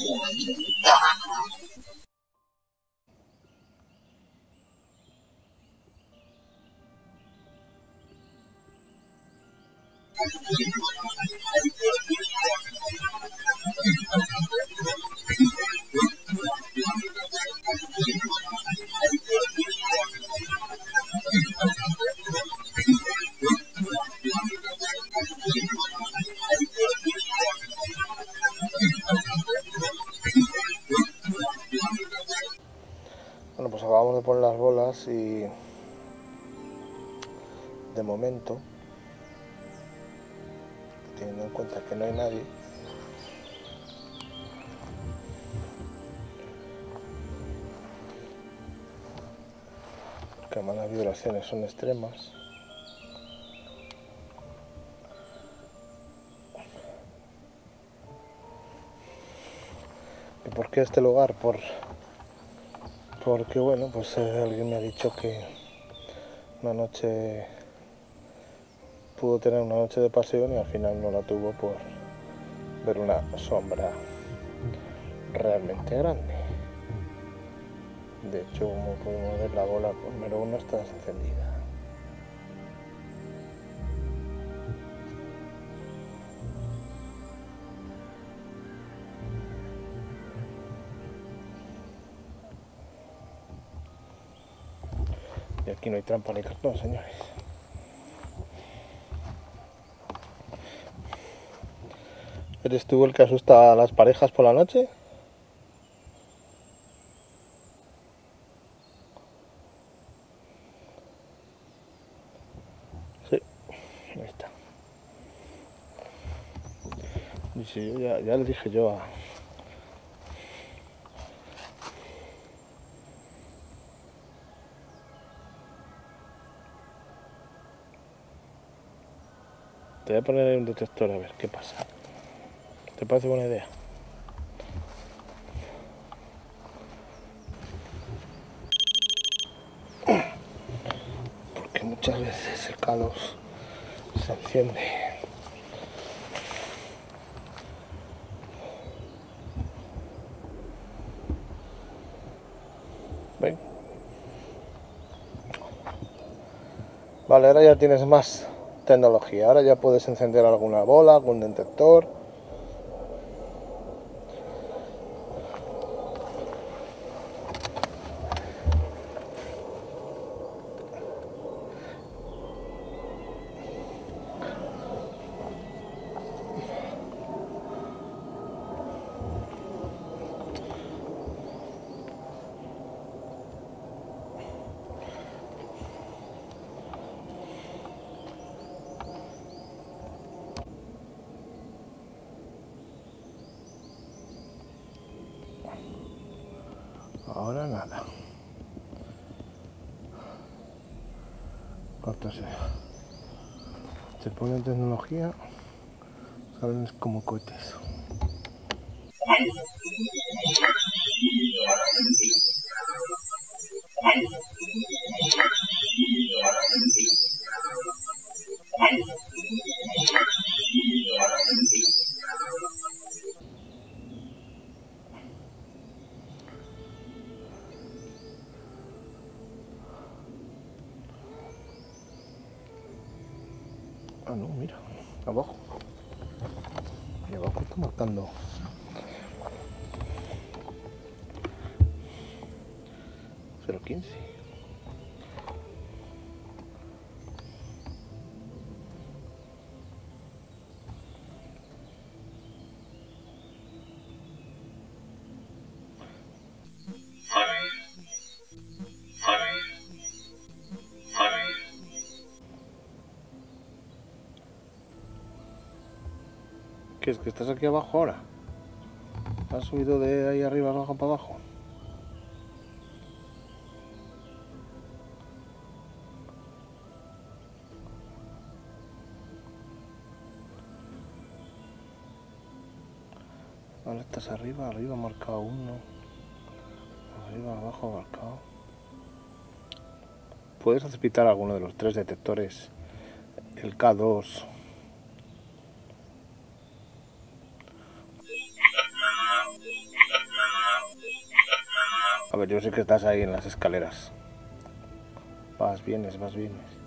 Bueno, pues acabamos de poner las bolas y de momento, teniendo en cuenta que no hay nadie, que además las vibraciones son extremas, ¿Y por qué este lugar? Por, porque bueno, pues eh, alguien me ha dicho que una noche pudo tener una noche de pasión y al final no la tuvo por ver una sombra realmente grande. De hecho, como podemos ver, la bola número uno está encendida. No hay trampa ni cartón, señores. ¿Eres tú el que asusta a las parejas por la noche? Sí, ahí está. Y sí, yo ya, ya le dije yo a... Te voy a poner un detector a ver qué pasa. ¿Te parece buena idea? Porque muchas veces el calor se enciende. ¿Ven? Vale, ahora ya tienes más tecnología. Ahora ya puedes encender alguna bola, algún detector. Ahora nada. Sea. Se pone tecnología, salen como cohetes. ¿Qué es que estás aquí abajo ahora? ¿Has subido de ahí arriba abajo para abajo? Ahora estás arriba, arriba marcado uno. Arriba, abajo marcado. Puedes aceptar alguno de los tres detectores. El K2. Yo sé que estás ahí en las escaleras. Vas, vienes, vas, vienes.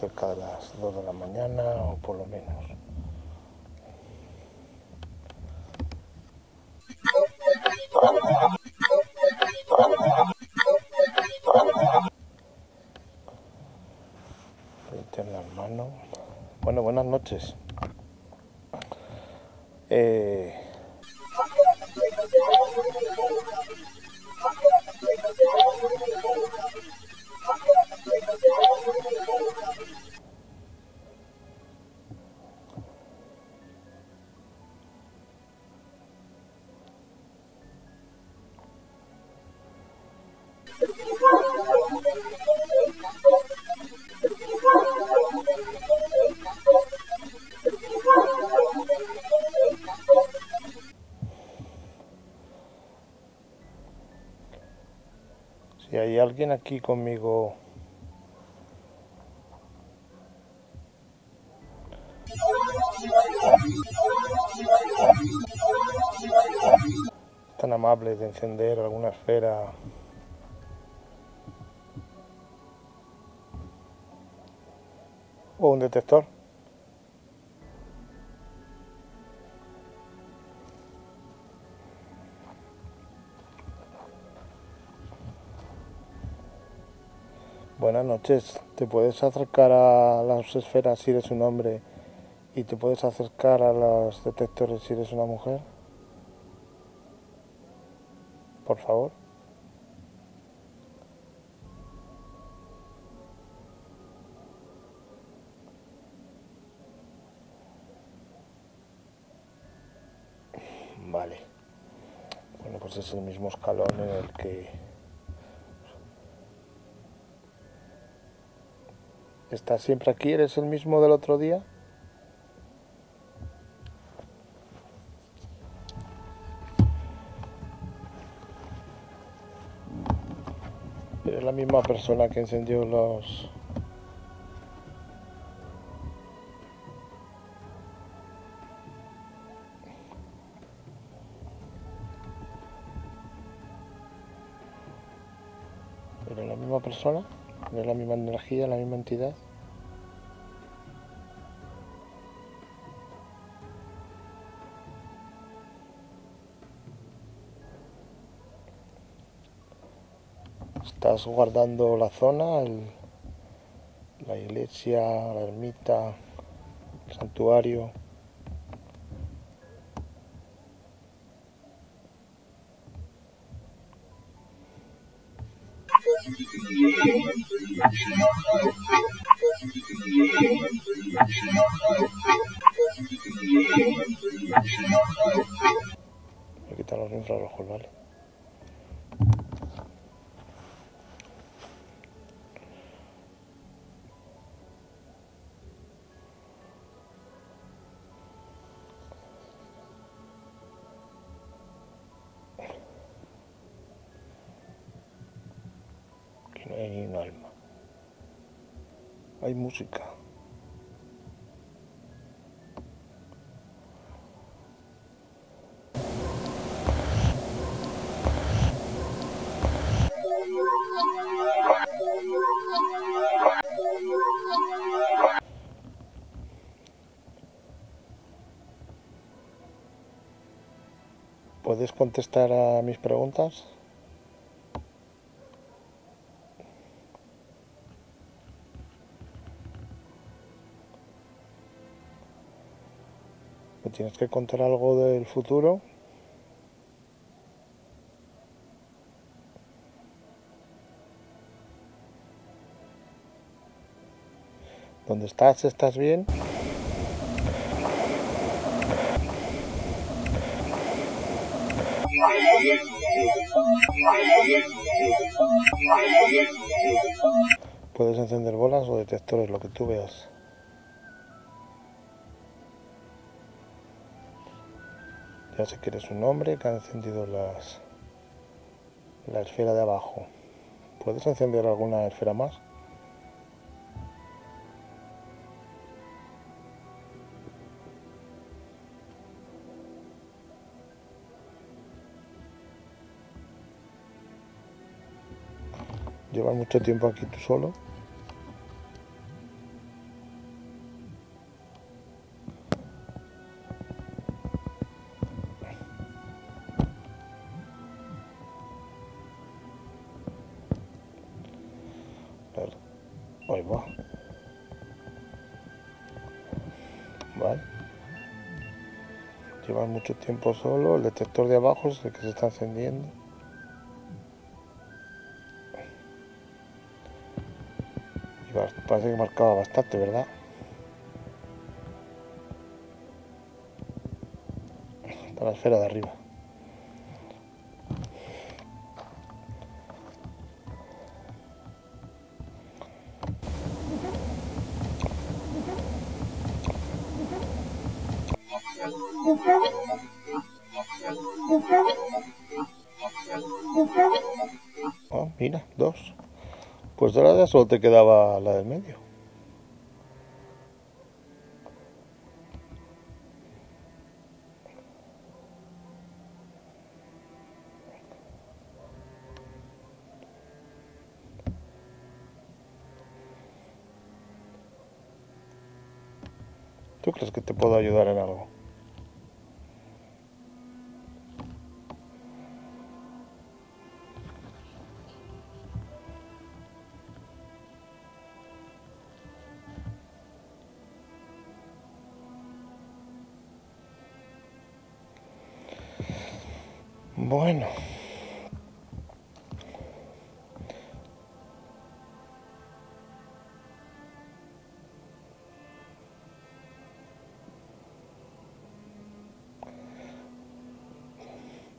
Cerca de las 2 de la mañana o por lo menos. Bueno, buenas noches. ¿Hay alguien aquí conmigo? Tan amable de encender alguna esfera. O un detector. Buenas noches. ¿Te puedes acercar a las esferas si eres un hombre y te puedes acercar a los detectores si eres una mujer? Por favor. Vale. Bueno, pues es el mismo escalón en el que ¿Estás siempre aquí? ¿Eres el mismo del otro día? ¿Eres la misma persona que encendió los... ¿Eres la misma persona? ¿Es la misma energía, la misma entidad? Estás guardando la zona, la iglesia, la ermita, el santuario. Voy a quitar los infrarrojos, ¿vale? Hay música. ¿Puedes contestar a mis preguntas? Tienes que contar algo del futuro? ¿Dónde estás? ¿Estás bien? Puedes encender bolas o detectores, lo que tú veas. Ya sé que eres un hombre que ha encendido las, la esfera de abajo. ¿Puedes encender alguna esfera más? ¿Llevas mucho tiempo aquí tú solo? Ahí va. Vale. Llevas mucho tiempo solo. El detector de abajo es el que se está encendiendo. parece que marcaba bastante, ¿verdad? Está la esfera de arriba. Mira, dos. Pues ahora ya solo te quedaba la del medio. ¿Tú crees que te puedo ayudar en algo?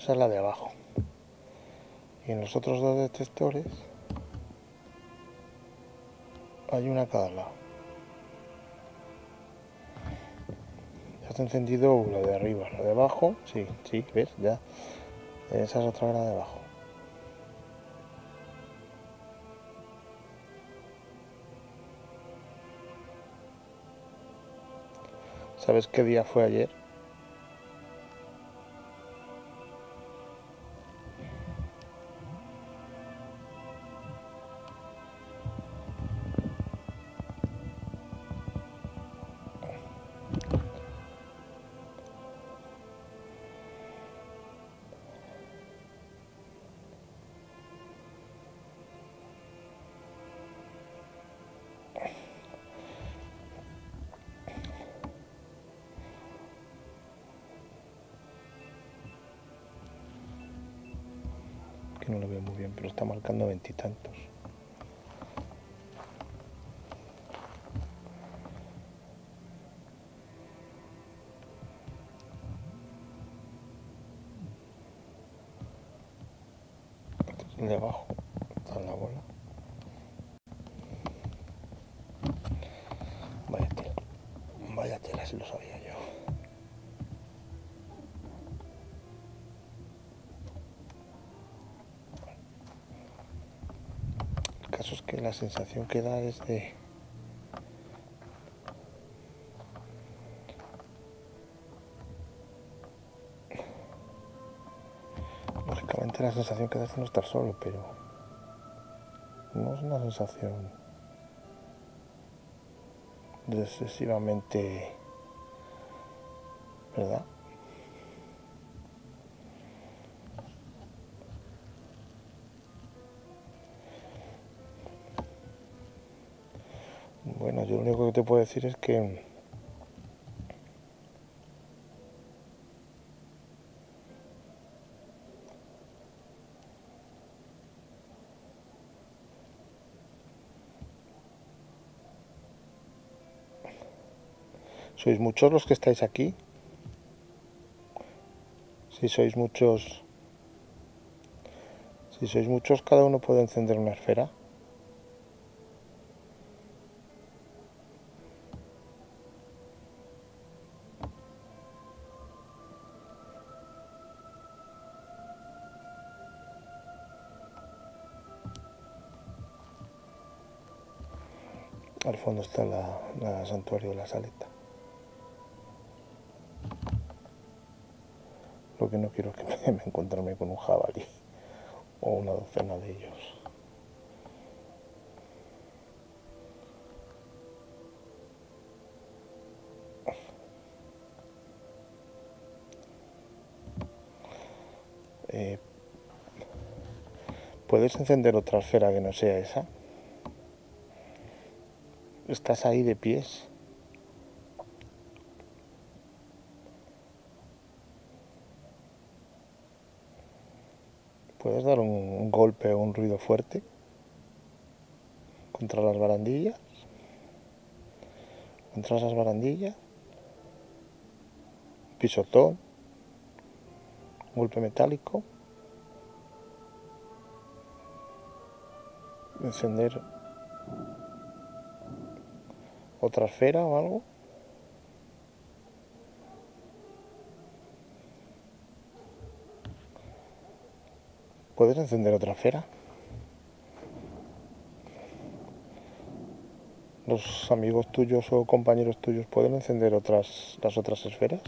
Esa es la de abajo. Y en los otros dos detectores hay una a cada lado. Ya está encendido la de arriba, la de abajo, sí, sí, ves, ya. Esa es otra la de abajo. ¿Sabes qué día fue ayer? No lo veo muy bien, pero está marcando veintitantos. Caso es que la sensación que da es de... Lógicamente la sensación que da es de no estar solo, pero no es una sensación excesivamente... ¿Verdad? Puedo decir es que ¿Sois muchos los que estáis aquí? Si sois muchos... Si sois muchos, cada uno puede encender una esfera. Está la, santuario de la saleta. Lo que no quiero es que me, me encontrarme con un jabalí o una docena de ellos. Eh, ¿Puedes encender otra esfera que no sea esa? Estás ahí de pies. Puedes dar un, golpe o un ruido fuerte contra las barandillas. Contra esas barandillas. Pisotón. Golpe metálico. Encender otra esfera o algo. ¿Puedes encender otra esfera? ¿Los amigos tuyos o compañeros tuyos pueden encender otras, las otras esferas?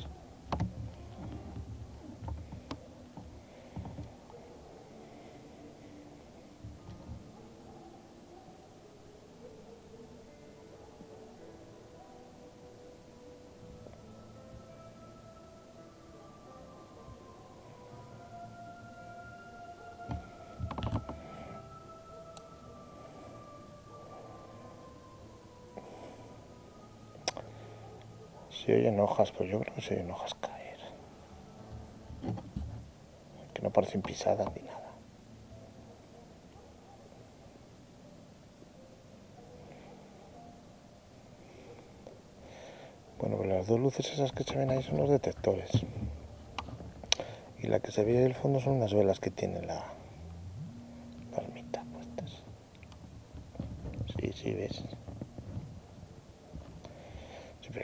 Hojas, pues yo creo que se oyen hojas caer. Que no parecen pisadas ni nada. Bueno, pues las dos luces esas que se ven ahí son los detectores. Y la que se ve ahí el fondo son unas velas que tiene la, la ermita puestas. Sí, sí, ves.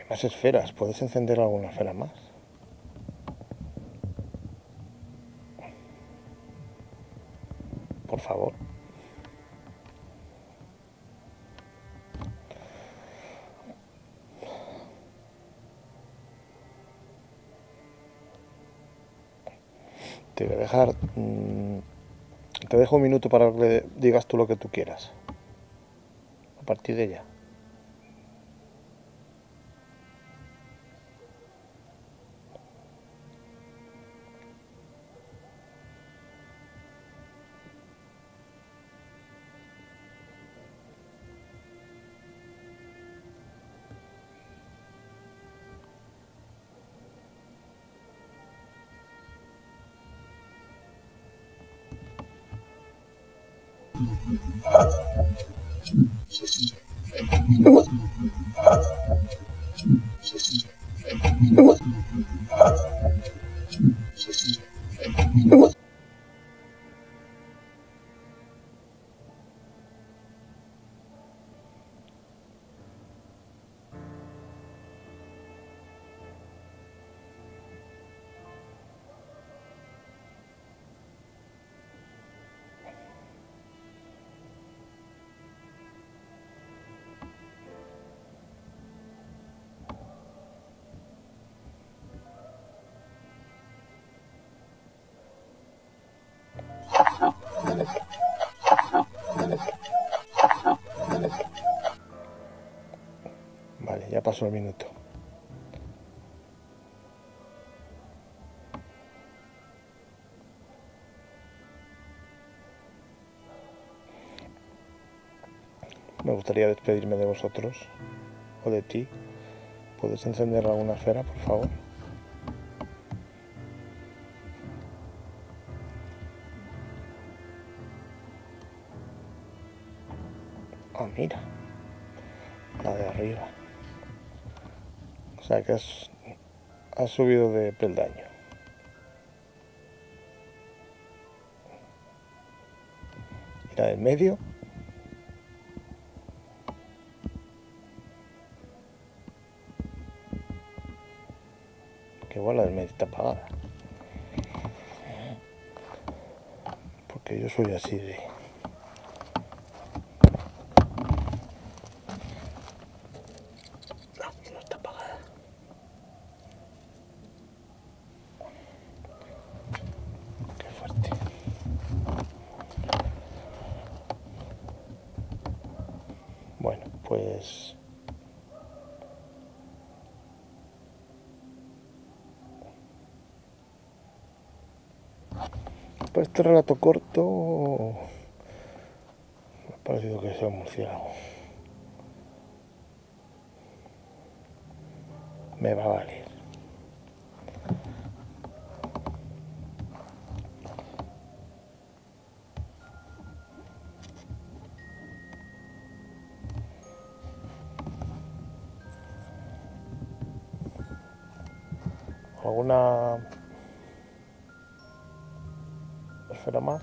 Más esferas. ¿Puedes encender alguna esfera más? Por favor. Te voy a dejar... Mm, te dejo un minuto para que digas tú lo que tú quieras. A partir de ya. あ、そ。Vale, ya pasó el minuto. Me gustaría despedirme de vosotros o de ti. ¿Puedes encender alguna esfera, por favor? Has subido de peldaño. La del medio. Que igual la del medio está apagada. Porque yo soy así de... No, no está apagada. Qué fuerte. Bueno, pues... Para este relato corto me ha parecido que sea un murciélago. Me va a valer. ¿Alguna esfera más?